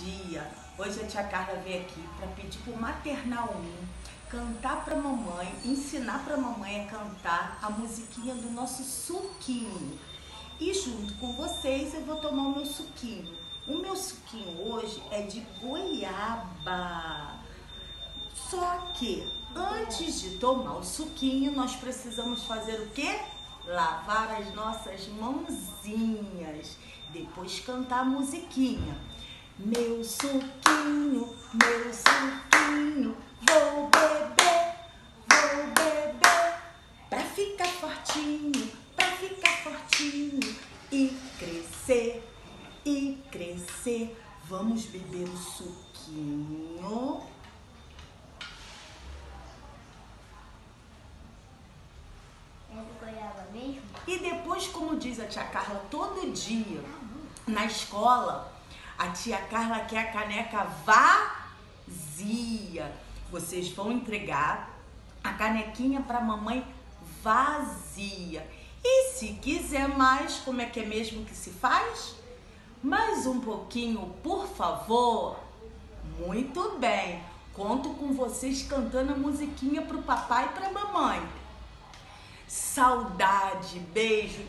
dia! Hoje a tia Carla veio aqui para pedir pro Maternal 1 cantar para mamãe, ensinar para mamãe a cantar a musiquinha do nosso suquinho. E junto com vocês eu vou tomar o meu suquinho. O meu suquinho hoje é de goiaba. Só que antes de tomar o suquinho, nós precisamos fazer o quê? Lavar as nossas mãozinhas. Depois cantar a musiquinha. Meu suquinho, meu suquinho, vou beber, vou beber. Pra ficar fortinho, pra ficar fortinho e crescer, e crescer. Vamos beber o suquinho. É do goiaba mesmo? E depois, como diz a tia Carla, todo dia na escola, a tia Carla quer a caneca vazia. Vocês vão entregar a canequinha para mamãe vazia. E se quiser mais, como é que é mesmo que se faz? Mais um pouquinho, por favor. Muito bem. Conto com vocês cantando a musiquinha pro papai e pra mamãe. Saudade, beijo